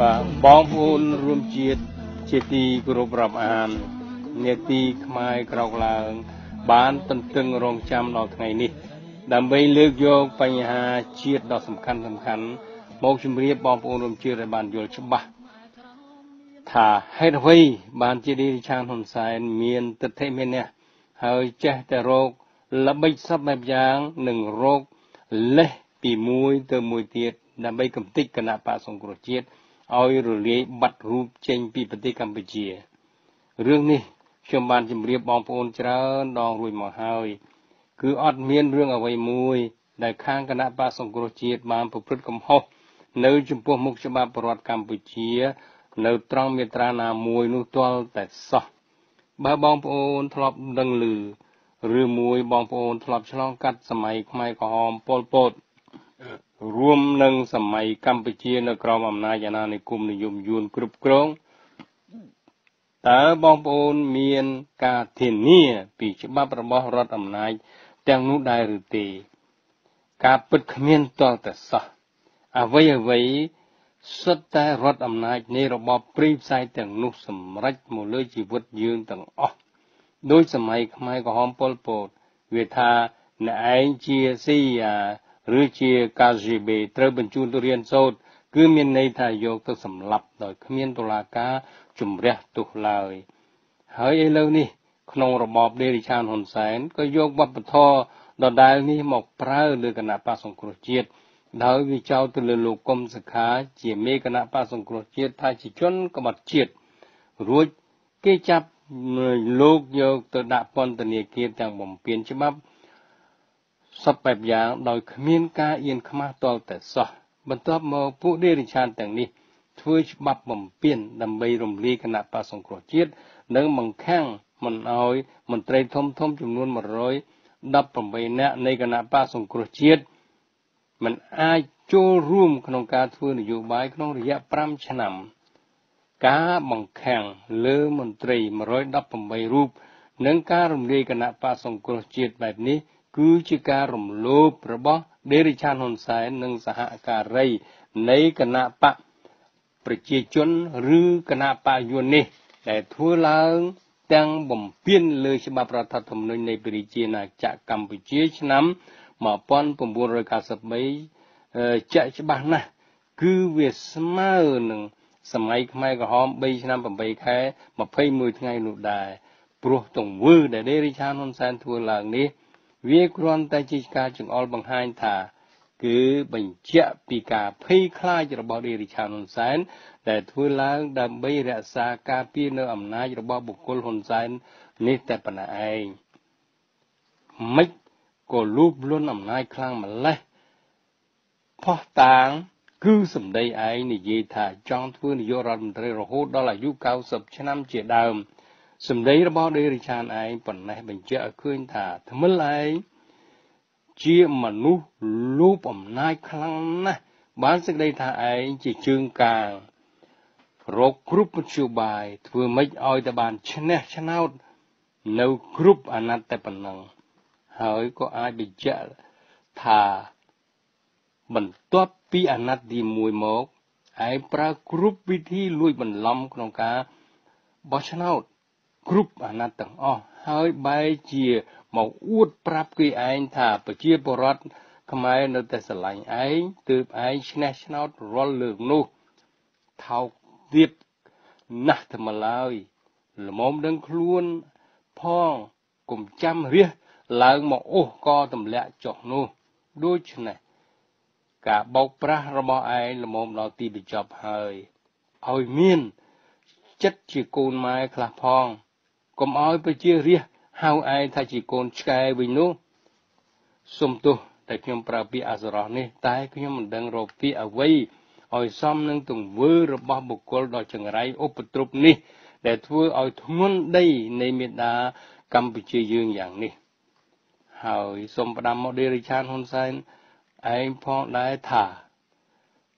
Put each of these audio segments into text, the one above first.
បាទបងប្អូនរួមជាតិជាទីគោរពរាប់អាននេតិខ្មែរក្រោកឡើង បានទន្ទឹងរង់ចាំដល់ថ្ងៃនេះ ដើម្បីលើកយកបញ្ហាជាតិដ៏សំខាន់សំខាន់មកជម្រាបបងប្អូនរួមជាតិឲ្យបានយល់ច្បាស់ថាហេតុអ្វីបានជាឌីរិឆានហ៊ុនសែនមានទិដ្ឋិមានះហើយចេះតែរោគល្បិចសពបែបយ៉ាងនិងរោគលេះពីមួយទៅមួយទៀត ដើម្បីកំទេចគណៈបកសង្គ្រោះជាតិឲ្យរលាយបាត់រូបចេញពីប្រទេសកម្ពុជារឿងនេះខ្ញុំបានជម្រាបបងប្អូនច្រើនដងរួចមកហើយ គឺអត់មានរឿងអ្វីមួយ ដែលខាងគណៈបកសង្គ្រោះជាតិបានប្រព្រឹត្តកំហុសនៅចំពោះមុខច្បាប់រដ្ឋកម្ពុជា នៅត្រង់មាត្រាណាមួយនោះទាល់តែសោះបើបងប្អូនធ្លាប់ដឹងឮឬមួយបងប្អូនធ្លាប់ឆ្លងកាត់សម័យខ្មែរក្រហមប៉ុលពត រួមនឹងសម័យកម្ពុជានៅក្រោមអំណាចអាណានិគមនិយមយួនគ្រប់គ្រងតើបងប្អូនមានការធានា ពីច្បាប់របស់រដ្ឋអំណាចទាំងនោះដែរឬទេ ការពិតគ្មានតតែសោះអ្វីអ្វីសុទ្ធតែរដ្ឋអំណាចនៃរបបព្រីផ្សាយទាំងនោះសម្រេចមកលើជីវិតយើងទាំងអស់ដោយសម័យខ្មែរក្រហមប៉ុលពតវាថាអ្នកឯងជាស៊ី ឬជា KGB ត្រូវបញ្ជូនទៅរៀនសូត្រគឺមានន័យថាយកទៅសម្លាប់ដោយគ្មានតុលាការជំរះទោសឡើយហើយឥឡូវនេះ ក្នុងរបបដេរិឆានហ៊ុនសែនក៏យកវប្បធម៌ដដែលនេះមកប្រើលើគណៈបកសង្គ្រោះជាតិដោយវាចោទទៅលើលោកកុំសខាជាមេគណៈបកសង្គ្រោះជាតិថាជាជនក្បត់ជាតិរួចគេចាប់លោកយកទៅដាក់ពន្ធនាគារទាំងបំពេញច្បាប់ សពបែបយ៉ាងដោយគ្មានការអៀនខ្មាស់តលតែសោះបន្ទាប់មកពួកដេរិឆានទាំងនេះធ្វើច្បាប់បំពេញដើម្បីរំលាយគណៈបកសង្គ្រោះជាតិនិងបង្ខាំងមិនអោយមន្ត្រីធំធំចំនួន118នាក់នៃគណៈបកសង្គ្រោះជាតិមិនអាចចូលរួមក្នុងការធ្វើនយោបាយក្នុងរយៈ5ឆ្នាំ ការបង្ខាំងលើមន្ត្រី118រូបនិងការរំលាយគណៈបកសង្គ្រោះជាតិបែបនេះ គឺជាការរំលោភរបស់ដេរិឆានហ៊ុនសែននិងសហការីនៃគណៈបកប្រជាជនឬគណៈបកយួននេះ ដែលធ្វើឡើងទាំងបំពេញលើច្បាប់រដ្ឋធម្មនុញ្ញនៃប្រជាណាចក្រកម្ពុជាឆ្នាំ1993ជាក់ច្បាស់ណាស់គឺវាស្មើនឹងសម័យខ្មែរក្រហម3ឆ្នាំ8ខែ21ថ្ងៃនោះដែរព្រោះទង្វើដែលដេរិឆានហ៊ុនសែនធ្វើឡើងនេះ វាគ្រាន់តែជាការចង្អុលបង្ហាញថា គឺបញ្ជាក់ពីការភ័យខ្លាចរបស់រាជរដ្ឋាភិបាលហ៊ុនសែនដែលធ្វើឡើងដើម្បីរក្សាការពារនៅអំណាចរបស់បុគ្គលហ៊ុនសែននេះតែប៉ុណ្ណោះឯងមិនក៏លូបលន់អំណាចខ្លាំងម្លេះផោះតាងគឺសម្ដីឯងនិយាយថាចង់ធ្វើនាយករដ្ឋមន្ត្រីរហូតដល់អាយុ90ឆ្នាំជាដើម សម្ដីរបស់ដេរិឆានឯងប៉ុណ្ណេះបញ្ជាក់ឲ្យឃើញថាថ្មិលឯងជាមនុស្សលោភអំណាចខ្លាំងណាស់បានសេចក្តីថាឯងជាជើងកាងរកគ្រប់មធ្យោបាយធ្វើម៉េចឲ្យតែបានឈ្នះឆ្នោតនៅគ្រប់អាណត្តិតែប៉ុណ្ណឹងហើយក៏អាចបញ្ជាក់ថាបន្ទាប់ពីអាណត្តិទី1មកឯងប្រើគ្រប់វិធីលួចបន្លំក្នុងការបោះឆ្នោត គ្រប់អាណត្តិទាំងអស់ហើយបែរជាមកអួតប្រាប់គេឯងថាប្រជាពលរដ្ឋខ្មែរនៅតែស្រឡាញ់ឯងទើបឯងឈ្នះឆ្នោតរាល់លើកនោះថោកទៀតណាស់តែម្លើយល្មមដឹងខ្លួនផងកុំចាំរះឡើងមកអូសកទម្លាក់ចុះនោះដូច្នេះការបោកប្រាស់របស់ឯងល្មមដល់ទីបញ្ចប់ហើយឲ្យមានចិត្តជាកូនម៉ែខ្លះផង កុំឲ្យប្រជារាស្ត្រហៅឯងថាជាកូនឆ្កែវិញនោះសុំទោសតែខ្ញុំប្រើពាក្យអសរោះនេះតែខ្ញុំមិនដឹងរកពាក្យអ្វីឲ្យសមនឹងទង្វើរបស់បុគ្គលដ៏ចង្រៃឧបទ្រពនេះ ដែលធ្វើឲ្យធ្ងន់ដីនៃមេដាកម្ពុជាយើងយ៉ាងនេះ ហើយសូមផ្ដាំមកដេរិឆានហ៊ុនសែនឯងផងដែរថា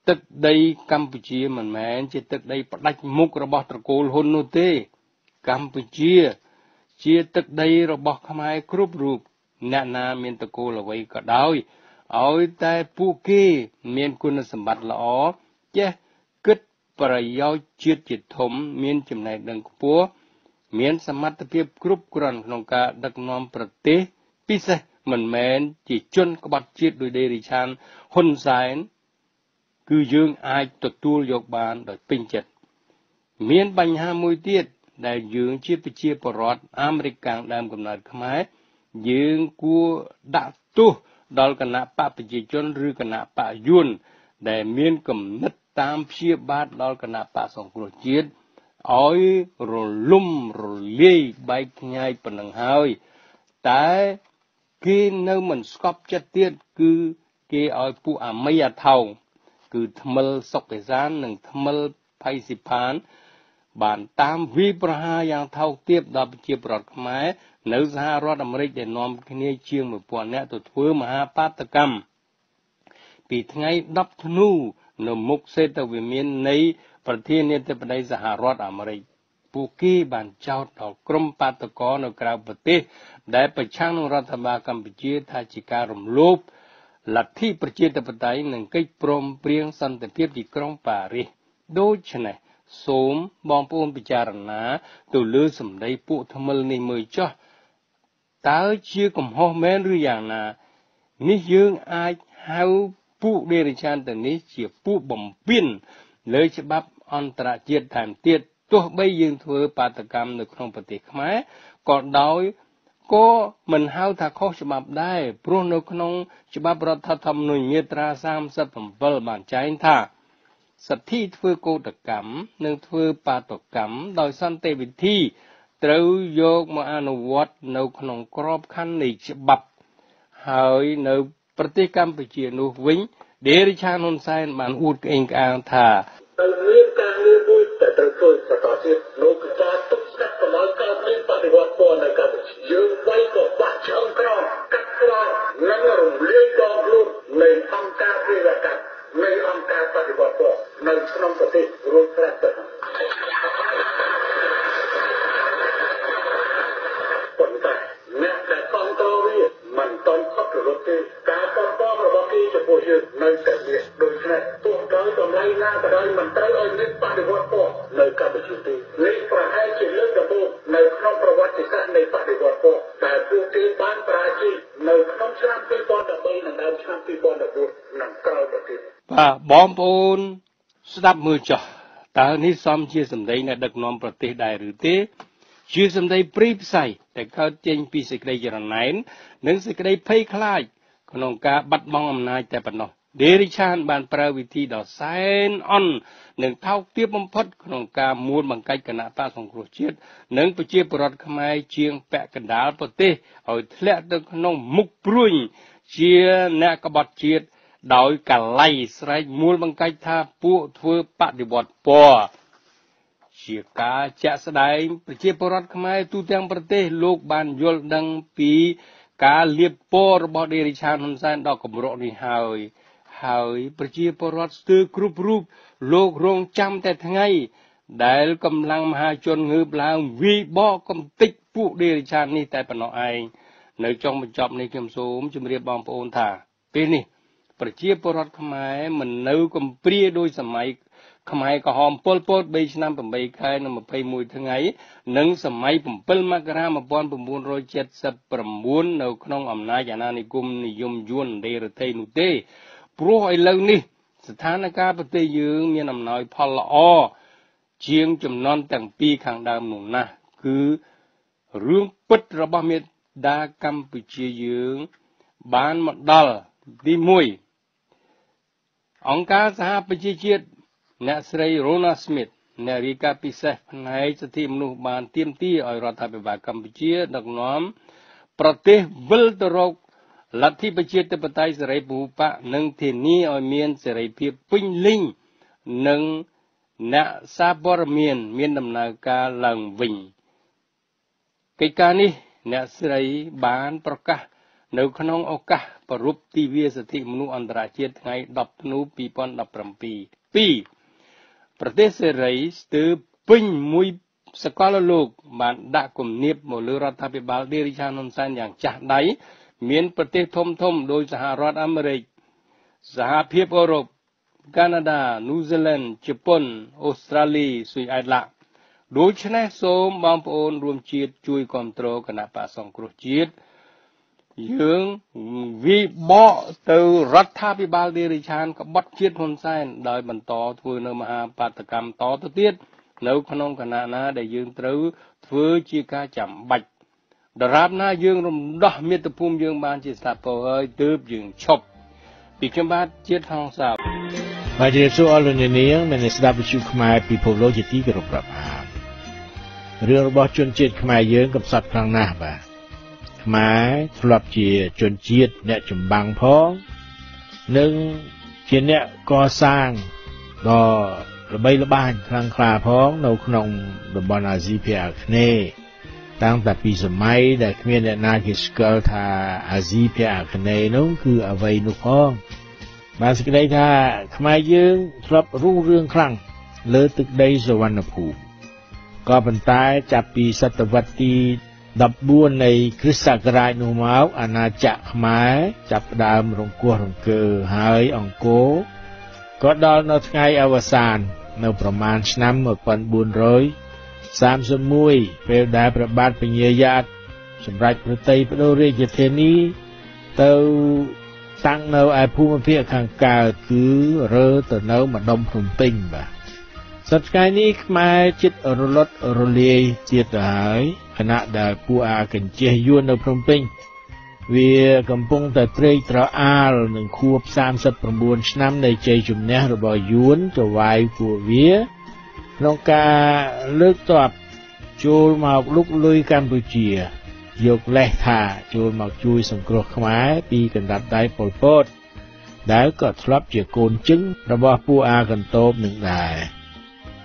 ទឹកដីកម្ពុជាមិនមែនជាទឹកដីផ្ដាច់មុខរបស់ត្រកូលហ៊ុននោះទេ កម្ពុជា ជាទឹកដីរបស់ខ្មែរគ្រប់រូបអ្នកណាមានតកូលអ្វីក៏ដោយឲ្យតែពួកគេមានគុណសម្បត្តិល្អចេះគិតប្រយោជន៍ជាតិជាធំ មានចំណេះដឹងខ្ពស់មានសមត្ថភាពគ្រប់គ្រាន់ក្នុងការដឹកនាំប្រទេស ពិសេសមិនមែនជាជនក្បត់ជាតិដោយដេរីឆានហ៊ុនសែនគឺយើងអាចទទួលយកបានដោយពេញចិត្តមានបញ្ហាមួយទៀត ដែលយើងជាប្រជាពលរដ្ឋអាមេរិកកាំងដើមកំណើតខ្មែរយើងគួរដាក់ទោសដល់គណៈបកប្រជាជនឬគណៈបកយួនដែលមានគំនិតតាមព្យាបាទដល់គណៈបកសង្គ្រោះជាតិឲ្យរលំរលាយបែកខ្ញែកប៉ុណ្ណឹងហើយតែគេនៅមិនស្កប់ចិត្តទៀតគឺគេឲ្យពួកអាមីអាថោងគឺថ្មិលសុកេសាននិងថ្មិលផៃស៊ីផាន បានតាមវិប្រហាយ៉ាងថោកទាបដល់ប្រជាប្រដ្ឋខ្មែរនៅសហរដ្ឋអាមេរិកដែលនាំគ្នាជាង1000នាក់ទៅធ្វើមហាបាតកម្មពីថ្ងៃ10ធ្នូនៅមុខសេតវិមាននៃប្រធានាធិបតីសហរដ្ឋអាមេរិកពួកគេបានចោទដល់ក្រុមបាតកោនៅក្រៅប្រទេស ដែលប្រឆាំងនឹងរដ្ឋបាលកម្ពុជា ថាជាការរំលោភលទ្ធិប្រជាធិបតេយ្យនិងកិច្ចព្រមព្រៀងសន្តិភាពទីក្រុងប៉ារីសដូច្នេះ សូមបងប្អូនពិចារណា ទៅលើសម្ដីពួកថ្មិលនេះមើលចុះតើជាកំហុសមែនឬយ៉ាងណា នេះយើងអាចហៅពួកដេរិឆានទៅនេះជាពួកបំពេញលើច្បាប់អន្តរជាតិថែមទៀតទោះបីយើងធ្វើបាតកម្មនៅក្នុងប្រទេសខ្មែរក៏ដោយក៏មិនហៅថាខុសច្បាប់ដែរព្រោះនៅក្នុងច្បាប់រដ្ឋធម្មនុញ្ញមាត្រា37បានចែងថា សិទ្ធិធ្វើកោតកម្មនិងធ្វើបាតុកម្មដោយសន្តិវិធីត្រូវយកមកអនុវត្តនៅក្នុងក្របខ័ណ្ឌនៃច្បាប់ហើយនៅប្រទេសកម្ពុជានោះវិញដេរិឆានហ៊ុនសែនបានអួតក្អេងក្អាងថាទៅមានការងារមួយដែលត្រូវធ្វើបន្តទៀតលោក នៅក្នុងប្រទេសរួមស្រាប់ទៅប៉ុន្តែអ្នកដែលគ្រប់គ្រងវាមិនតន់ខុសប្រវត្តិទេការប៉ុនប៉ងរបស់គេចំពោះយើងនៅតែមានដូច្នេះទោះដោយតម្លៃណាក៏ដោយមិនត្រូវឲ្យមានបដិវត្តពណ៌នៅកម្ពុជាទេនេះប្រហែលជាលើកដំបូងនៅក្នុងប្រវត្តិសាស្ត្រនៃបដិវត្តពណ៌ដែលពួកគេបានប្រាជ័យនៅក្នុងឆ្នាំ2013និងដើមឆ្នាំ2014និងក្រោយទៅទៀតបាទបងប្អូន ស្ដាប់មើលចុះតើនេះសមជាសម្ដីនៃដឹកនាំប្រទេសដែរឬទេជាសម្ដីព្រីផ្សៃដែលកើតចេញពីសេចក្តីចរណែននិងសេចក្តីភ័យខ្លាចក្នុងការបាត់បង់អំណាចតែប៉ុណ្ណោះដេរីឆានបានប្រើវិធីដ៏សែនអន់និងថោកទាបបំផុតក្នុងការមួលបង្កាច់គណៈបកសង្គ្រោះជាតិនិងប្រជាពលរដ្ឋខ្មែរជាងពាក់កណ្ដាលប្រទេសឲ្យធ្លាក់ទៅក្នុងមុខព្រួញជាអ្នកក្បត់ជាតិ ដោយកលៃស្រែកមួលបង្កាច់ថាពួកធ្វើបដិវត្តពណ៌ជាការជាក់ស្ដែងប្រជាពលរដ្ឋខ្មែរទូទាំងប្រទេសលោកបានយល់ដឹងពីការលៀបពណ៌របស់ដេរីឆានហ៊ុនសែនដល់កម្រក់នេះហើយហើយប្រជាពលរដ្ឋស្ទើរគ្រប់រូបលោករងចាំតែថ្ងៃ ដែលកម្លាំងមហាជនងើបឡើងវាយបកកំទេចពួកដេរីឆាននេះតែប៉ុណ្ណោះឯងនៅចុងបញ្ចប់នេះខ្ញុំសូមជម្រាបបងប្អូនថាពេលនេះ ប្រជាពលរដ្ឋខ្មែរមិននៅកំព្រាដោយសម័យខ្មែរក្រហមពលពត3ឆ្នាំ8ខែនិង21ថ្ងៃនិងសម័យ7មករា1979នៅក្នុងអំណាចអាណានិគមនិយមយួនដេរថេនោះទេព្រោះឥឡូវនេះ ស្ថានភាពប្រទេសយើងមានអំណោយផលល្អជាងចំនួនទាំងពីរខាងដើមនោះណាស់គឺរឿងពិតរបស់មេដាកម្ពុជាយើងបានមកដល់ទី1 អង្គការសហប្រជាជាតិអ្នកស្រី Rona Smith អ្នករាយការណ៍ពិសេសផ្នែកសិទ្ធិមនុស្សបានទាមទារឲ្យរដ្ឋាភិបាលកម្ពុជាដឹកនាំប្រទេសវិលទៅរកលទ្ធិប្រជាធិបតេយ្យសេរីពហុបកនិងធានាឲ្យមានសេរីភាពពេញលេញនិងអ្នកសារព័ត៌មានមានដំណើរការឡើងវិញកិច្ចការនេះអ្នកស្រីបានប្រកាស នៅក្នុងឱកាសប្រពៃទិវាសិទ្ធិមនុស្សអន្តរជាតិថ្ងៃ10ធ្នូ2017 2ប្រទេសសេរីស្ទើរពេញមួយសកលលោកបានដាក់គំនាបមកលើរដ្ឋាភិបាលឌីរីឆានហ៊ុនសែនយ៉ាងចាស់ដៃមានប្រទេសធំធំដោយសហរដ្ឋអាមេរិកសហភាពអឺរ៉ុបកាណាដានូហ្សេឡង់ជប៉ុនអូស្ត្រាលីស៊ុយអែតឡាក់ដូច្នេះសូមបងប្អូនរួមជាតិជួយគ្រប់គ្រងគណៈបកសង្គ្រោះជាតិ យើងវិបកទៅរដ្ឋាភិបាលឌីរិឆានក្បត់ជាតិហ៊ុនសែនដោយបន្តធ្វើនៅមហាបាតកម្មតទៅទៀតនៅក្នុងគណៈណាដែលយើងត្រូវធ្វើជាការចាំបាច់ដរាបណាយើងរំដោះមាតុភូមិយើងបានជាស្ថាពរហើយទើបយើងឈប់ពីខ្ញុំបាទជាតិហងសាបាទជាសួរអរលោកនាងមានស្ដាប់វិទ្យុខ្មែរពិភពលោកជាទីគោរពរាប់អានរឿងរបស់ជនជាតិខ្មែរយើងកំសត់ខ្លាំងណាស់បាទ ខ្មែរធ្លាប់ជាជនជាតិអ្នកចម្បាំងផងនិងជាអ្នកកសាងដ៏ល្បីល្បាញខ្លាំងក្លាផងនៅក្នុងតំបន់អាស៊ីភាគអាគ្នេយ៍តាំងតែពីសម័យដែលគ្មានអ្នកណាគេស្គាល់ថាអាស៊ីភាគអាគ្នេយ៍នោះគឺអ្វីនោះផងបានសេចក្តីថាខ្មែរយើងធ្លាប់រុងរឿងខ្លាំងលើទឹកដីសវណ្ណភូមិក៏ប៉ុន្តែចាប់ពីសតវត្សទី 14នៃគ្រិស្តសករាជនោះមកអាណាចក្រខ្មែរចាប់ផ្ដើមរង្គោះរង្គើហើយអង្គរក៏ដល់នៅថ្ងៃអវសាន នៅប្រមាណឆ្នាំ1431ពេលដែលព្រះបាទពញាយ៉ាតសម្រាប់ប្រតិបដូររាជធានីទៅតាំងនៅឯភូមិភាគខាងកើតគឺរើទៅនៅម្ដុំភ្នំពេញបាទ សប្តាហ៍នេះខ្មែរចិត្តរលត់រលាយទៀតទៅហើយខណៈដែលពួកអាកញ្ចេះយួននៅភ្នំពេញវាកំពុងតែត្រេកត្រអាលនឹងខួប39ឆ្នាំនៃជ័យជំនះរបស់យួនទៅវាយពួកវាក្នុងការលើកទ័ពចូលមកលុកលុយកម្ពុជាយកលេសថាចូលមកជួយសង្គ្រោះខ្មែរពីកណ្ដាប់ដៃប៉ុលពតដែលក៏ធ្លាប់ជាកូនជឹងរបស់ពួកអាកន្តោបនឹងដែរ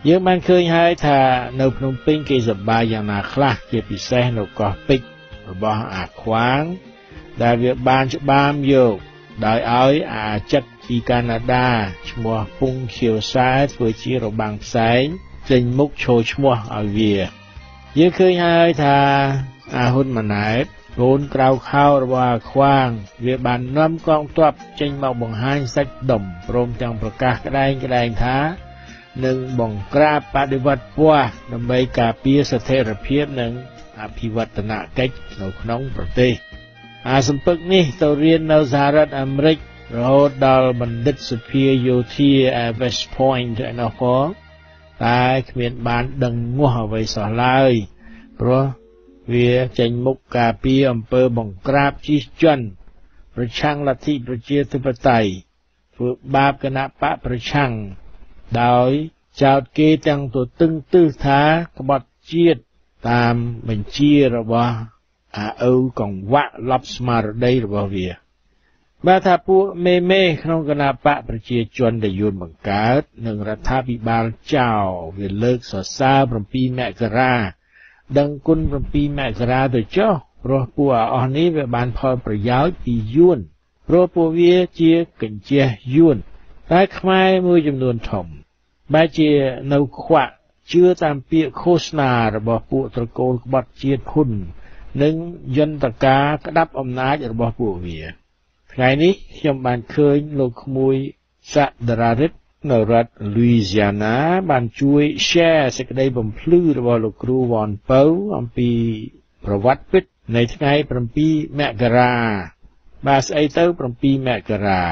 យើងបានឃើញហើយថានៅភ្នំពេញគេសប្បាយយ៉ាងណាខ្លះជាពិសេសនៅកោះពេជ្ររបស់អាខ្វាង ដែលវាបានច្បាមយកដោយឲ្យអាចិតពីកាណាដាឈ្មោះពុងខៀវសែធ្វើជារបាំងផ្សែងចេញមុខឈរឈ្មោះឲ្យវាយើងឃើញហើយថាអាហ៊ុនម៉ាណែតកូនក្រៅខោរបស់អាខ្វាង វាបាននាំកងទ័ពចេញមកបង្ហាញសាច់ដុំព្រមទាំងប្រកាសក្តែងក្តែងថា និងបង្ក្រាបបដិវត្តពណ៌ដើម្បីការពារស្ថិរភាពនិងអភិវឌ្ឍនកិច្ចនៅក្នុងប្រទេសអាសម្ពឹកនេះទៅរៀននៅសហរដ្ឋអាមេរិករហូតដល់បណ្ឌិតសភាយោធា West Point ឯនោះផងតែគ្មានបានដឹងងាស់អ្វីសោះឡើយព្រោះវាចេញមុខការពារអំពើបង្ក្រាបជិះជាន់ប្រឆាំងលទ្ធិប្រជាធិបតេយ្យធ្វើបាបគណៈបកប្រឆាំង ដោយចោតគេទាំងទៅតឹងទឹះថាក្បត់ជាតិតាមបញ្ជារបស់អាឪកង្វាក់លប់ស្មារតីរបស់វាបាទថាពួកមេមេក្នុងគណៈបកប្រជាជនដែលយួនបង្កើតនិងរដ្ឋាភិបាលចៅវាលើកសរសើរ7មករាដឹងគុណ7មករាទៅចុះព្រោះពួកអស់នេះវាបានផលប្រយោជន៍ពីយួនព្រោះពួកវាជាកញ្ជះយួន តែខ្មែរមួយចំនួនធំបែរជានៅខ្វាក់ជឿតាមពាក្យឃោសនារបស់ពួកត្រកូលក្បត់ជាតិហ៊ុននិងយន្តការក្តាប់អំណាចរបស់ពួកវា ថ្ងៃនេះខ្ញុំបានឃើញលោកក្មួយសាដរារិតនៅរដ្ឋ Louisiana បានជួយ share សេចក្តីបំភ្លឺរបស់លោកគ្រូវ៉ាន់ពៅអំពីប្រវត្តិពិតនៃថ្ងៃ7មករាបាទស្អីទៅ7មករា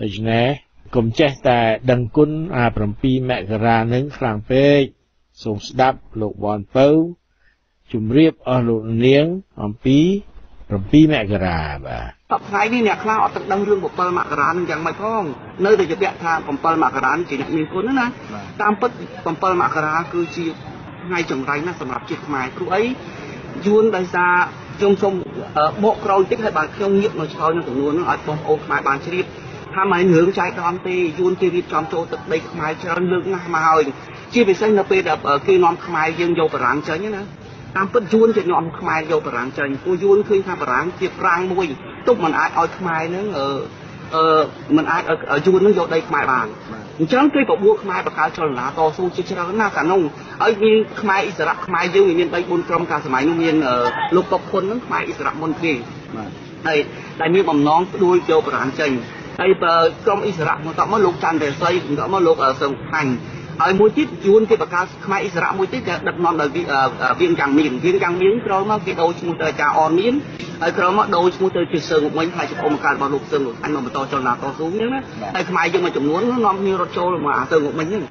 ដូច្នេះ កុំចេះតែដឹងគុណអា7មករានឹងខ្លាំងពេកសូមស្ដាប់លោកវ៉ាន់ពៅជម្រាបអស់លោកនាងអំពី7មករាបាទសប្តាហ៍នេះអ្នកខ្លះអត់ទាំងដឹងរឿង7មករានឹងយ៉ាងម៉េចផងនៅតែជាពាក់ថា7មករាជាអ្នកមានគុណណាតាមពិត7មករាគឺជាថ្ងៃចម្រៃណាសម្រាប់ជាតិខ្មែរព្រោះអីយួនដោយសារខ្ញុំសូមបកក្រោយតិចហើយបាទខ្ញុំងាកមកឆ្លើយនឹងចំនួនហ្នឹងឲ្យបងប្អូនខ្មែរបានជ្រាប ថាមិនរឿងចែកដំទេយួនគេរៀបចំចូលទឹកដីខ្មែរច្រើនលើកណាស់មកហើយជាពិសេសនៅពេលដែលគេនាំខ្មែរយើងយកបារាំងចេញណាតាមពិតយួនជានាំខ្មែរយកបារាំងចេញពួកយួនឃើញថាបារាំងជាប្រាំងមួយទុកមិនអាចឲ្យខ្មែរនឹងអឺអឺមិនអាចឲ្យយួននឹងយកដីខ្មែរបានអញ្ចឹងគេបបួលខ្មែរបកកើតចលនាតស៊ូជាច្រើនណាស់កាលនោះហើយមានខ្មែរអ៊ីស្រាអែលខ្មែរយើងមាន3 4ក្រុមកាលសម័យនោះមានលោកកុកហ៊ុននឹងខ្មែរអ៊ីស្រាអែលមុនគេបាទហើយដែលមានបំណងដួលយកបារាំងចេញ ហើយក្រុមអ៊ីសារ៉ាមកតមកលោកច័ន្ទរស័យមកតមកលោកសឹងខាញ់ហើយមួយទៀតយួនគេបង្កើតខ្មែរអ៊ីសារ៉ាមួយទៀតដែលដឹកនាំដោយវៀងយ៉ាងមៀនវៀងយ៉ាងមៀនក្រោយមកគេដូរឈ្មោះទៅអាចារ្យអនមៀនហើយក្រោយមកដូរឈ្មោះទៅជាសើងមិញហើយជាអមការរបស់លោកសើងអញមកបន្តចលនាតស៊ូហ្នឹងណាហើយខ្មែរយើងមួយចំនួននាំគ្នារត់ចូលមកអាសើងមិញហ្នឹង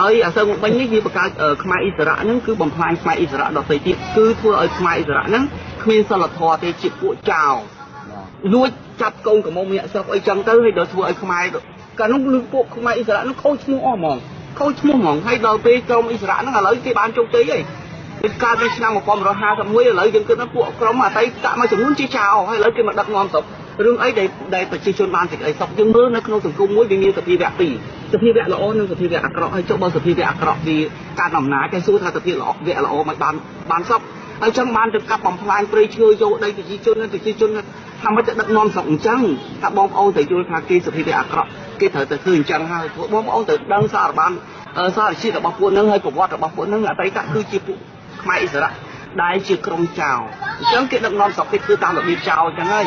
ហើយអាសើងមិញនេះវាបង្កើតខ្មែរអ៊ីសារ៉ាហ្នឹងគឺបំផ្លាញខ្មែរអ៊ីសារ៉ាដទៃទៀតគឺធ្វើឲ្យខ្មែរអ៊ីសារ៉ាហ្នឹងគ្មានសិលធម៌ទេជាពួកចោលលួច ចាប់កូនកំមុំអ្នកស្រុកអីចឹងទៅហើយដល់ធ្វើឲ្យខ្មែរកាលនោះលឺពួកខ្មែរអ៊ីសារ៉ាហ្នឹងខូចឈ្មោះអស់ហ្មងខូចឈ្មោះហ្មងហើយដល់ពេលក្រុមអ៊ីសារ៉ាហ្នឹងឥឡូវគេបានជោគជ័យហើយពីកាលពីឆ្នាំ1951ឥឡូវយើងគិតថាពួកក្រុមអតីតមួយចំនួនជាចោលហើយឥឡូវគេមកដឹកនាំស្រុករឿងអីដែលដែលប្រជាជនបានសេចក្តីសុខយើងមើលនៅក្នុងសង្គមមួយវាមានសភាវៈពីរសភាវៈល្អនិងសភាវៈអាក្រក់ហើយចុះបើសភាវៈអាក្រក់វាការអំណាចគេសួរថាសភាវៈល្អវៈល្អមិនបានបានសុខហើយចឹងបានទៅកាប់បំផ្លាញព្រៃឈើយកដីប្រជាជនប្រជាជន ថាមិនទៅដឹកនាំស្រុកអញ្ចឹងថាបងប្អូនទៅយល់ថាគេសភាវៈអាក្រក់គេត្រូវទៅធ្វើអញ្ចឹងហើយពួកបងប្អូនទៅដឹងសារបានសារជាតិរបស់ពួកនឹងហើយប្រវត្តិរបស់ពួកនឹងអតីតគឺជាពួកខ្មែរអិសរៈដែលជាក្រុមចៅអញ្ចឹងគេដឹកនាំស្រុកគេធ្វើតាមរបៀបចៅអញ្ចឹងហើយ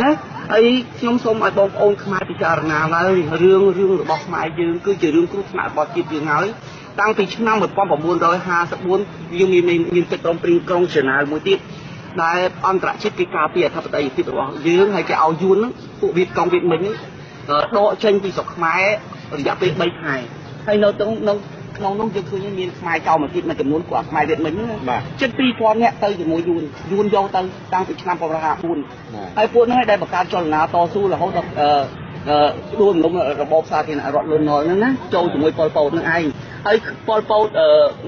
ណាហើយខ្ញុំសូមឲ្យបងប្អូនខ្មែរពិចារណាឡើងរឿងរឿងរបស់ខ្មែរយើងគឺជារឿងគ្រោះថ្នាក់របស់ជាតិយើងហើយតាំងពីឆ្នាំ1954យើងមានមានកិច្ចព្រមព្រៀងក្រុងជើណាលមួយទៀត ដែលអន្តរជាតិគេការពារអធិបតេយ្យភាពរបស់យើងហើយគេឲ្យយួនហ្នឹងពួកវៀតកុងវៀតមិញដកចេញពីស្រុកខ្មែររយៈពេល3ខែហើយនៅក្នុងនៅក្នុងនោះយើងឃើញមានខ្មែរចោលមកទៀតមួយចំនួនពួកខ្មែរវៀតមិញហ្នឹងជិត2000នាក់ទៅជាមួយយួនយួនយកទៅតាំងពីឆ្នាំ1954ហើយពួកហ្នឹងដែលបង្កើតចលនាតស៊ូរហូតដល់អឺដួលលំរបបសាធារណរដ្ឋលន់នល់ហ្នឹងណាចូលជាមួយប៉ុលពតហ្នឹងឯងហើយប៉ុលពត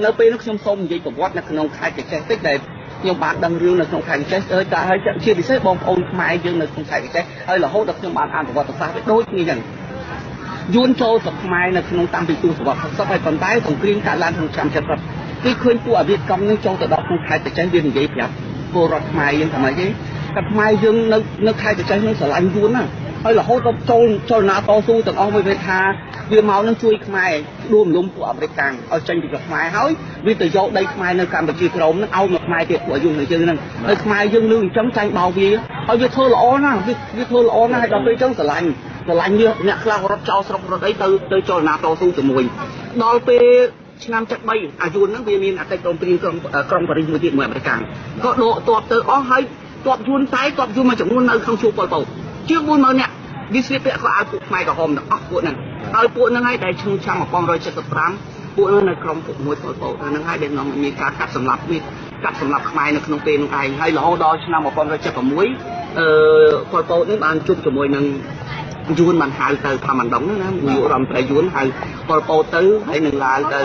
នៅពេលនោះខ្ញុំសូមនិយាយប្រវត្តិនៅក្នុងខេត្តកញ្ចេះតិចដែល ខ្ញុំបានដឹងរឿងនៅក្នុងខេត្តកញ្ចេះអើតែហើយជាពិសេសបងប្អូនខ្មែរយើងនៅក្នុងខេត្តកញ្ចេះហើយរហូតដល់ខ្ញុំបានអានប្រវត្តិសាស្ត្រវាដូចគ្នាចឹងយួនចូលស្រុកខ្មែរនៅក្នុងតាំងពីទសវត្សរ៍60ហើយប៉ុន្តែសង្គ្រាមកើតឡើងក្នុងឆ្នាំ70គឺឃើញពួកអវៀតកំនឹងចូលទៅដល់ក្នុងខេត្តកញ្ចេះវានិយាយប្រាប់ពលរដ្ឋខ្មែរយើងថាម៉េចទេតែខ្មែរយើងនៅនៅខេត្តកញ្ចេះនឹងស្រឡាញ់យួនណា ហើយរហូតដល់ចូលចលនាតស៊ូទាំងអស់មួយវាថាវាមកនឹងជួយខ្មែរដួលរំលំពួកអាមេរិកកាំងឲ្យចេញពីខ្មែរហើយវាទៅយកដីខ្មែរនៅកម្ពុជាក្រមនឹងឲ្យមកខ្មែរទៀតពួកយើងនៅជើងហ្នឹងហើយខ្មែរយើងលឺអញ្ចឹងចាញ់បោកវាហើយវាធ្វើល្អណាស់វាធ្វើល្អណាស់ហើយដល់ពេលអញ្ចឹងស្រឡាញ់ស្រឡាញ់វាអ្នកខ្លះរត់ចោលស្រុករត់អីទៅទៅចលនាតស៊ូជាមួយដល់ពេលឆ្នាំ73អាយុហ្នឹងវាមានអតិថិជនព្រៀងក្រុមក្រុមប៉ារីសមួយទៀតមួយអាមេរិកកាំងក៏ដកតបទៅអស់ហើយតបយួនតែតបយួនមួយចំនួននៅក្នុងជួរប៉ុលពត ជាង40000នាក់វាស្លៀកពាក់ខោអាវពួកខ្មែរក្រហមទាំងអស់ពួកហ្នឹងហើយពួកហ្នឹងហើយដែលឈឹងឆ្នាំ1975ពួកហ្នឹងនៅក្រុមពួកមួយប៉ុលពតហ្នឹងហើយដែលនាំមានការកាត់សម្លាប់មានកាត់សម្លាប់ខ្មែរនៅក្នុងពេលនោះឯងហើយរហូតដល់ឆ្នាំ1976អឺប៉ុលពតនេះបានជួបជាមួយនឹង យួនបានហៅទៅថាមិនដងណានាយករដ្ឋមន្ត្រីយួនហៅប៉ុលពតទៅហើយនឹងឡាវទៅ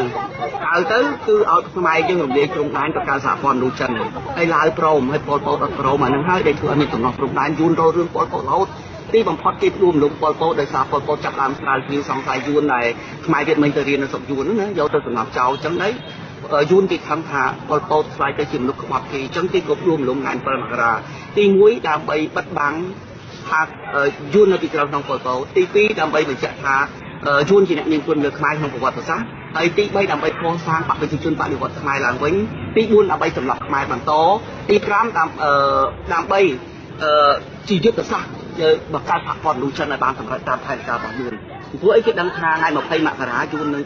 ហៅទៅគឺឲ្យខ្មែរយើងរំលាយគ្រងដែនទៅកាន់សហព័ន្ធរូចិនហើយឡាវព្រមហើយប៉ុលពតអត់ព្រមអានឹងហើយដែលធ្វើឲ្យមានកំណត់គ្រងដែនយួនរករឿងប៉ុលពតរហូតទីបំផុតគេរួមលំប៉ុលពតដោយសារប៉ុលពតចាប់ដើមស្រាវជ្រាវសង្ស័យយួនដែលខ្មែរវៀតមិញទៅរៀននៅស្រុកយួនហ្នឹងណាយកទៅសម្រាប់ចោលអញ្ចឹងហើយយួនគេខំថាប៉ុលពតខ្លាយទៅជាមនុស្សក្បត់គេអញ្ចឹងគេក៏រួមលំថ្ងៃ7មករាទី1ដើម្បីបិទបាំង ថាយួននៅពីក្រោយក្នុងប៉ុលពតទី2ដើម្បីបញ្ជាក់ថាយួនជាអ្នកមានគុណលើខ្មែរក្នុងប្រវត្តិសាស្ត្រហើយទី3ដើម្បីកសាងបព្វជិជនបដិវត្តខ្មែរឡើងវិញទី4ដើម្បីសម្លាប់ខ្មែរបន្តទី5ដើម្បីជាយុទ្ធសាស្ត្របង្កើតសហព័ន្ធលូចិនឲ្យបានសម្រេចតាមផែនការរបស់យួនព្រោះអីគេដឹងថាថ្ងៃ20មករាយួននឹង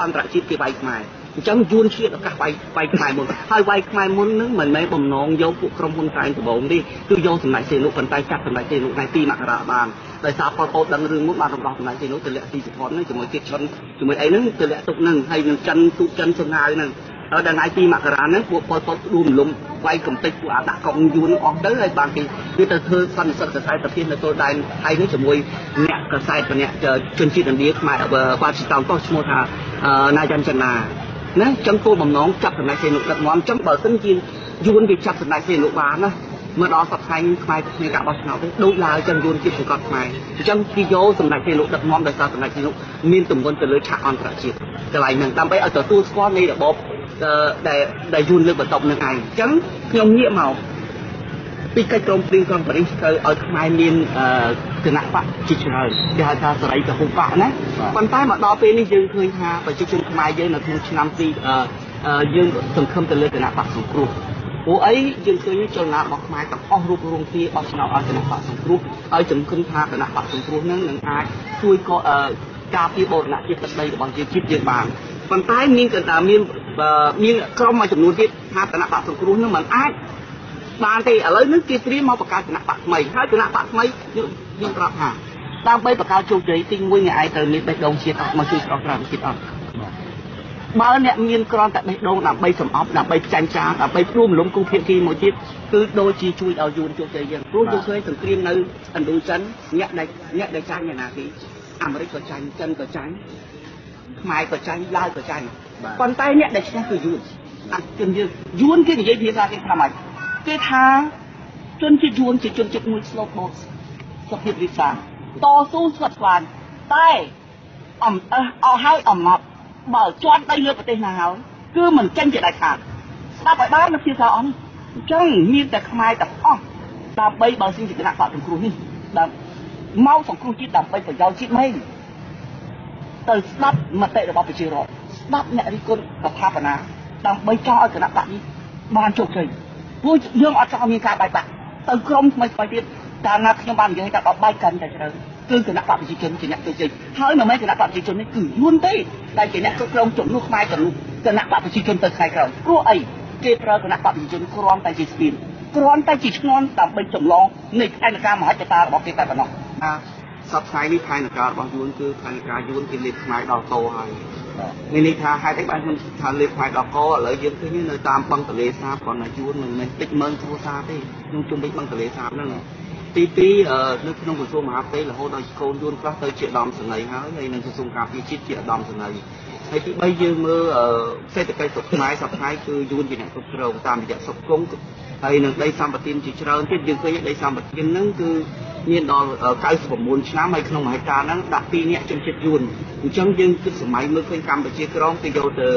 អន្តរជាតិគេវាយខ្មែរ អញ្ចឹងយួនជាតិឱកាសវាយវាយខ្មែរមុនហើយវាយខ្មែរមុននឹងមិនមែនបំណងយកពួកក្រុមហ៊ុនតែងដំបងទេគឺយកសម្ដេចសេនុប៉ុន្តែចាប់សម្ដេចសេនុថ្ងៃ2មករាបានដោយសារប៉ុលពតដឹងរឿងមុនបានរំដោះសម្ដេចសេនុទៅលាក់ទីសផននឹងជាមួយជាតិឈុនជាមួយអីហ្នឹងទៅលាក់ទុកនឹងហើយនឹងចិនទូចិនសង្ហាវហ្នឹងដល់ថ្ងៃ2មករាហ្នឹងពួកប៉ុលពតដួលរំលំវាយកំទេចពួកអាដាក់កងយួនអស់ទៅហើយបានគេគឺទៅធ្វើសន្និសីទកសែតប្រទេសនៅទល់ដែនហើយនេះជាមួយអ្នកកសែតម្នាក់ជនជាតិឥណ្ឌាខ្មែរបាទស៊ីតោងតោះឈ្មោះថាណាយ៉ាន់ចនា ណាចឹងគោលបំណងចាប់សម្ដេចសេនុដឹកនាំចឹងបើសិនជាយួនវាចាប់សម្ដេចសេនុបានណាមកដល់សប្តាហ៍ខ្មែរគ្មានការបោះឆ្នោតទេដូចឡើយចឹងយួនជាតិសង្កត់ខ្មែរអញ្ចឹងគេយកសម្ដេចសេនុដឹកនាំដោយសារសម្ដេចសេនុមានទំនុនទៅលើឆាកអន្តរជាតិកន្លែងហ្នឹងដើម្បីឲ្យទទួលស្គាល់នៃរបបដែលដែលយួនលើកបន្ទប់នឹងឯងអញ្ចឹងខ្ញុំងាកមកពីកិច្ចព្រមព្រៀងក្រុងប៉ារីសទៅឲ្យខ្មែរមាន គណៈបកជាច្រើនគេហៅថាសេរីពហុបកណាប៉ុន្តែមកដល់ពេលនេះយើងឃើញថាប្រជាជនខ្មែរយើងនៅក្នុងឆ្នាំទីយើងសង្ឃឹមទៅលើគណៈបកសង្គ្រោះព្រោះអីយើងឃើញចលនារបស់ខ្មែរទាំងអស់រូបរងគ្នាបោះឆ្នោតឲ្យគណៈបកសង្គ្រោះឲ្យចំគឹងថាគណៈបកសង្គ្រោះនឹងនឹងអាចជួយក៏ការពារបូរណភាពទឹកដីរបស់យើងជាតិយើងបានប៉ុន្តែមានកណ្ដាលមានមានក្រុមមួយចំនួនទៀតថាគណៈបកសង្គ្រោះនឹងមិនអាចបានទេឥឡូវនេះគេត្រៀមមកបង្កើតគណៈបកថ្មីហើយគណៈបកថ្មី យើងប្រាប់ថាដើម្បីបង្កើតជោគជ័យទី1អ្នកឯងត្រូវមានបេះដូងជាតិអត់មកជួយស្រោចស្រង់ជាតិអត់បើអ្នកមានគ្រាន់តែបេះដូងដើម្បីសំអប់ដើម្បីចាញ់ចាងដើម្បីព្រួមលំគូភាគីមួយទៀតគឺដូចជាជួយឲ្យយួនជោគជ័យយ៉ាងព្រោះយើងឃើញសង្គ្រាមនៅឥណ្ឌូចិនអ្នកដែលអ្នកដែលចាញ់យ៉ាងណាគេអាមេរិកក៏ចាញ់ចិនក៏ចាញ់ខ្មែរក៏ចាញ់ឡាវក៏ចាញ់ប៉ុន្តែអ្នកដែលឈ្នះគឺយួនអត់ជនយើងយួនគេនិយាយភាសាគេថាម៉េចគេថាជនជាតិយួនជាជនជាតិមួយ slow boat សុភាពវិសាតស៊ូស្វិតស្វាញតែអំអើអស់ហើយអំណត់បើជាប់ដីលើប្រទេសណាហើយគឺមិនចេញជាដាច់ខាតស្ដាប់ឲ្យបាននៅភាសាអស់នេះអញ្ចឹងមានតែខ្មែរទាំងអស់ដើម្បីបើសិនជាគណៈបកសង្គ្រោះនេះដើម្បីមកសង្គ្រោះជាតិដើម្បីប្រយោជន៍ជាតិមែនទៅស្ដាប់មតិរបស់ប្រជារដ្ឋស្ដាប់អ្នករិះគន់រដ្ឋាភិបាលដើម្បីចង់ឲ្យគណៈបកនេះបានជោគជ័យព្រោះយើងអត់ចង់មានការបែកបាក់ទៅក្រុមថ្មីថ្មីទៀត កាលណាខ្ញុំបាននិយាយថាដល់បែកកាន់តែច្រើនគឺគណៈបកប្រជាជនជាអ្នកជោគជ័យហើយមិនមែនគណៈបកប្រជាជននេះគឺយួនទេដែលជាអ្នកគ្រប់គ្រងជំនួសខ្មែរជំនួសគណៈបកប្រជាជនទៅថ្ងៃក្រោយព្រោះអីគេប្រើគណៈបកប្រជាជនគ្រាន់តែជាស្ពានគ្រាន់តែជាឈ្នន់ដើម្បីចម្លងនៃផែនការមហិច្ឆតារបស់គេតែប៉ុណ្ណោះសប្តាហ៍នេះផែនការរបស់យួនគឺផែនការយួនគេលេបខ្មែរដល់តោហើយមានន័យថាហេតុអីបានខ្ញុំថាលេបខ្មែរដល់កឥឡូវយើងឃើញនៅតាមបឹងទលេសាបគ្រាន់តែយួនមិនមែនតិចម៉ឺនគ្រួសារទេខ្ញុំជុំវិញបឹងទលេសាបហ្នឹង ទី2នៅក្នុងក្រសួងមហាផ្ទៃរហូតដល់កូនយួនខ្លះទៅជាឧត្តមសេនីយ៍ហើយហើយនឹងក្រសួងការពារជាតិជាឧត្តមសេនីយ៍ហើយទី3យើងមើលសេដ្ឋកិច្ចស្រុកខ្មែរសប្តាហ៍គឺយួនជាអ្នកគ្រប់គ្រងតាមរយៈសុខគង្គហើយនឹងដីសម្បត្តិជាច្រើនទៀតយើងឃើញដីសម្បត្តិហ្នឹងគឺមានដល់99ឆ្នាំហើយក្នុងមហិការហ្នឹងដាក់2នាក់ជនជាតិយួនអញ្ចឹងយើងគិតសម័យមើលឃើញកម្ពុជាក្រមគេយកទៅ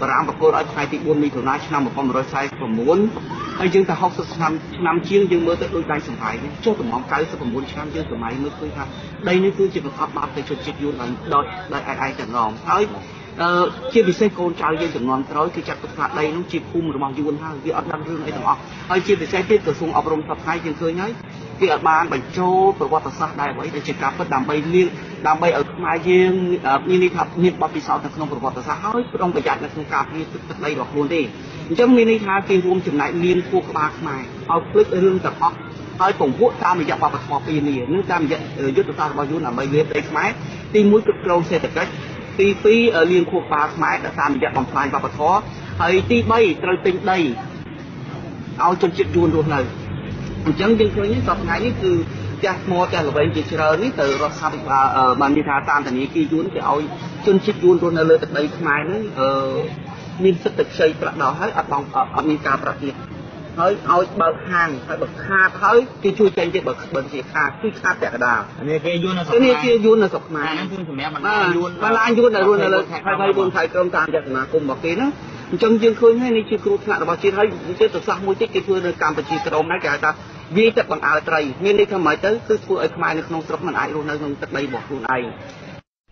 បារាំងប្រកួតឲ្យថ្ងៃទី4មិថុនាឆ្នាំ1949 ហើយយើងតែ60ឆ្នាំឆ្នាំជាងយើងមើលទៅដូចដៃសំហាយចុះតម្រង99ឆ្នាំយើងសម័យមើលឃើញថាដីនេះគឺជាបង្កប់បាបទៅជនជាតិយួនដោយដោយដោយឯឯទាំងងហើយអឺជាពិសេសកូនចៅយើងចំនួនក្រោយគឺចាត់ទុកថាដីនោះជាភូមិរបស់យួនហើយវាអត់ដឹងរឿងអីទាំងអស់ហើយជាពិសេសទៀតក្រសួងអប់រំសប្តាហ៍យើងឃើញហើយ គេអាចបានបញ្ចូលប្រវត្តិសាស្ត្រដែរអ្វីដែលជាការពិតដើម្បីលៀងដើម្បីឲ្យខ្មែរយើងមានន័យថាមានបទពិសោធន៍នៅក្នុងប្រវត្តិសាស្ត្រហើយប្រុងប្រយ័ត្ននៅក្នុងការពារទឹកដីរបស់ខ្លួនទេអញ្ចឹងមានន័យថាគេរួមចំណែកលៀងពួកក្បាលខ្មែរឲ្យភ្លេចរឿងទាំងអស់ហើយពង្រួមតាមរយៈបបធម៌ពីនីនឹងតាមរយៈយុទ្ធសាស្ត្ររបស់យួនដើម្បីលៀបដីខ្មែរទី1គ្រប់គ្រងសេដ្ឋកិច្ចទី2លៀងខួបក្បាលខ្មែរតាមរយៈបំផ្លាញវប្បធម៌ហើយទី3ត្រូវទិញដីឲ្យជនជាតិយួនរស់នៅ អញ្ចឹងយើងឃើញសប្តាហ៍នេះគឺផ្ទះថ្មផ្ទះល្វែងជាច្រើននេះទៅរដ្ឋាភិបាលបាននិយាយថាតាមធនាគារយួនគេឲ្យជនជាតិយួនរស់នៅលើទឹកដីខ្មែរហ្នឹងអឺមានសិទ្ធិខ្ចីប្រាក់ដល់ហើយអត់បងអត់មានការប្រាក់ទៀតហើយឲ្យបើកហាងហើយបើខាតហើយគេជួយចេញទៀតបើបើជាខាតគឺខាតពាក់កណ្ដាលនេះគេយួននៅស្រុកខ្មែរនេះគេយួននៅស្រុកខ្មែរហ្នឹងគឺសម្រាប់បណ្ដាយួនបណ្ដាយួនដែលរស់នៅលើហើយហើយយួនថៃក្រុមតាមយន្តនាគមរបស់គេហ្នឹងអញ្ចឹងយើងឃើញហើយនេះជាគ្រោះថ្នាក់របស់ជាតិហើយជាតិទៅសាសមួយទៀតគេធ្វើនៅកម្ពុជាក្រមដែរគេហៅថា វាទឹកបង្អើត្រីមានន័យថាម៉េចទៅគឺធ្វើឲ្យខ្មែរនៅក្នុងស្រុកមិនអាចរស់នៅក្នុងទឹកដីរបស់ខ្លួនឯង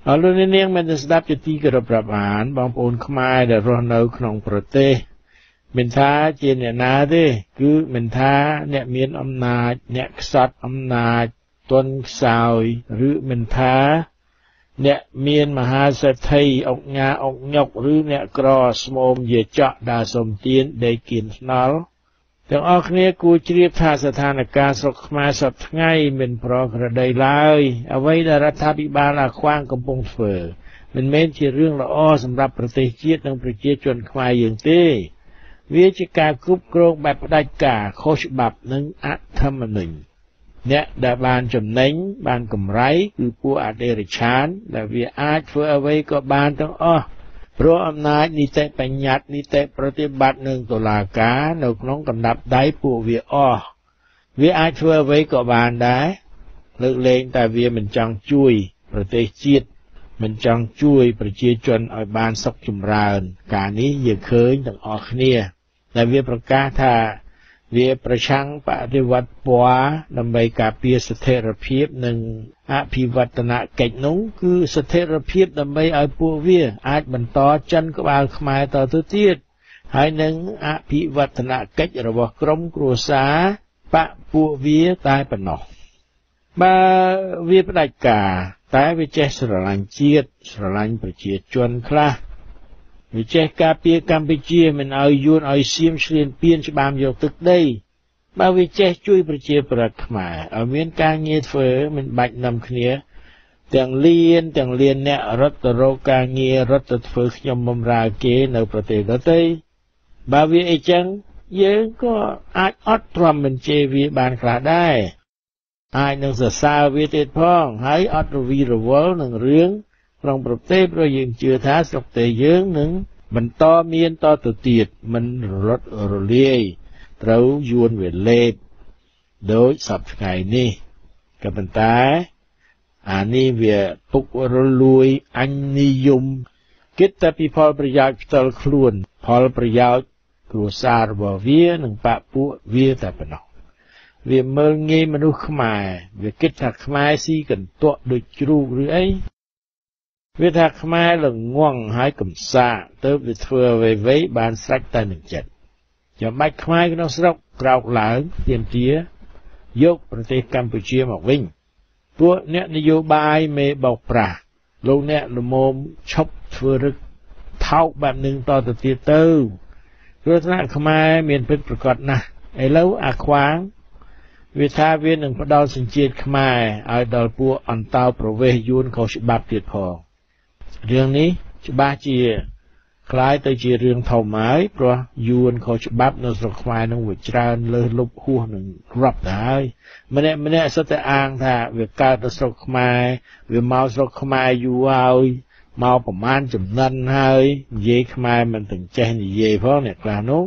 អរលោកនាងមានស្ដាប់ជាទីគោរពរាប់អានបងប្អូនខ្មែរដែលរស់នៅក្នុងប្រទេសមិនថាជាអ្នកណាទេគឺមិនថាអ្នកមានអំណាច អ្នកខ្សត់អំណាចទន់ខ្សោយឬមិនថា អ្នកមានមហាសេដ្ឋីអុកញ៉ាអុកញុកឬអ្នកក្រស្មោមយាចកដើរសំទៀនដេកគៀនថ្នល់ ទាំងអស់គ្នាគួរជ្រាបថាស្ថានភាពស្រុកខ្មែរសពថ្ងៃមិនប្រក្រតីឡើយ អ្វីដែលរដ្ឋាភិបាលអាខ្វាងកំពុងធ្វើមិនមែនជារឿងល្អសម្រាប់ប្រទេសជាតិនិងប្រជាជនខ្មែរយើងទេ វាជាការគ្រប់គ្រងបែបផ្ដាច់ការខុសច្បាប់និងអធិម្មនិញអ្នកដែលបានចំណេញបានកម្រៃគឺពួកអដេរឆានដែលវាអាចធ្វើអ្វីក៏បានទាំងអស់ ព្រោះអំណាចនីតិបញ្ញត្តិនីតិប្រតិបត្តិនិងតុលាការនៅក្នុងកណ្ដាប់ដៃពួកវាអស់វាអាចធ្វើអ្វីក៏បានដែរលើកលែងតែវាមិនចង់ជួយប្រទេសជាតិមិនចង់ជួយប្រជាជនឲ្យបានសុខចម្រើន ការនេះយើងឃើញទាំងអស់គ្នាដែលវាប្រកាសថា វាប្រឆាំងបដិវត្តពណ៌ដើម្បីការពារស្ថិរភាពនិងអភិវឌ្ឍនកិច្ចនោះគឺស្ថិរភាពដើម្បីឲ្យពួកវាអាចបន្តចិនក្បាលខ្មែរតទៅទៀតហើយនឹងអភិវឌ្ឍនកិច្ចរបស់ក្រុមគ្រួសារបពពួកវាតែប៉ុណ្ណោះបើវាផ្ដាច់ការតែវាចេះស្រឡាញ់ជាតិស្រឡាញ់ប្រជាជនខ្លះ វាចេះការពារកម្ពុជាមិនឲ្យយួនឲ្យសៀមឈ្លានពានច្បាមយកទឹកដីបើវាចេះជួយប្រជាប្រដ្ឋខ្មែរឲ្យមានការងារធ្វើមិនបាច់នាំគ្នា ទាំងលៀនទាំងលៀនអ្នករត់ទៅរកការងាររត់ទៅធ្វើខ្ញុំបំរើគេនៅប្រទេសដទៃបើវាអីចឹងយើងក៏អាចអត់ទ្រាំមិនជេរវាបានខ្លះដែរអាចនឹងសរសើរវាទៀតផង ហើយអត់រវីរវល់នឹងរឿង ក្នុងប្រទេសព្រោះយើងជឿថាស្រុកទេយើងនឹងបន្តមានតទៅទៀតមិនរត់រលាយត្រូវយួនវាលេបដោយសពថ្ងៃនេះក៏ប៉ុន្តែអានេះវាពុករលួយអញនិយមគិតតែពីផលប្រយោជន៍ផ្ទាល់ខ្លួន ផលប្រយោជន៍គ្រួសាររបស់វានិងបពពួកវាតែប៉ុណ្ណោះវាមើលងាយមនុស្សខ្មែរវាគិតថាខ្មែរស៊ីកន្ទក់ដូចជ្រូកឬអី វាថាខ្មែរល្ងងហើយកំសាកទៅវាធ្វើអ្វីៗបានស្រេចតែនឹងចិត្តចាំបាច់ខ្មែរក្នុងស្រុកក្រោកឡើងទៀមទាយកប្រទេសកម្ពុជាមកវិញពួកអ្នកនយោបាយមេបោកប្រាស់លោកអ្នកលមមឈប់ធ្វើរឹកថោកបែបនឹងតទៅទៀតទៅគ្រោះថ្នាក់ខ្មែរមានពិតប្រកបណាស់ឥឡូវអាខ្វាងវាថាវានឹងផ្ដាល់សញ្ជាតិខ្មែរឲ្យដល់ពួកអន្តោប្រវេសយួនខុសច្បាប់ទៀតផង រឿងនេះច្បាស់ជាคล้ายទៅជារឿងធំហើយព្រោះយួនខុសច្បាប់នៅស្រុកខ្មែរនឹងវាច្រើនលើសលប់ហួសនឹងរាប់ទៅហើយម្នាក់ម្នាក់សុទ្ធតែអាងថាវាកើតនៅស្រុកខ្មែរវាមកស្រុកខ្មែរយូរហើយមកប្រមាណចំណិនហើយនិយាយខ្មែរមិនទាំងចេះនិយាយផងអ្នកខ្លះនោះ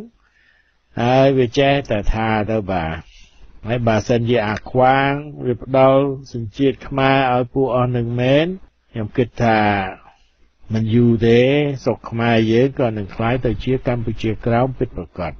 ហើយវាចេះតែថាទៅបាទហើយបើសិនជាអាខ្វាងវាផ្ដល់សញ្ជាតិខ្មែរឲ្យពួកអស់នឹងមែនខ្ញុំគិតថា មិនយូរទេស្រុកខ្មែរយើងក៏នឹងคล้ายទៅជាកម្ពុជាក្រោមពិតប្រាកដ